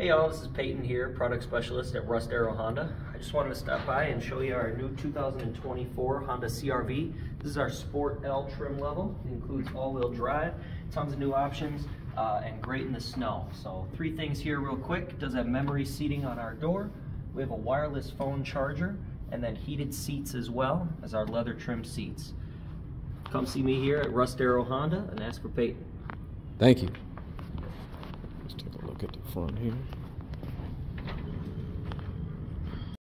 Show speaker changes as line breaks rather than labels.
Hey y'all, this is Payton here, product specialist at Russ Darrow Honda. I just wanted to stop by and show you our new 2024 Honda CRV. This is our Sport L trim level. It includes all-wheel drive, tons of new options, uh, and great in the snow. So three things here real quick. It does have memory seating on our door. We have a wireless phone charger, and then heated seats as well as our leather trim seats. Come see me here at Russ Darrow Honda and ask for Payton.
Thank you. Look at the front here.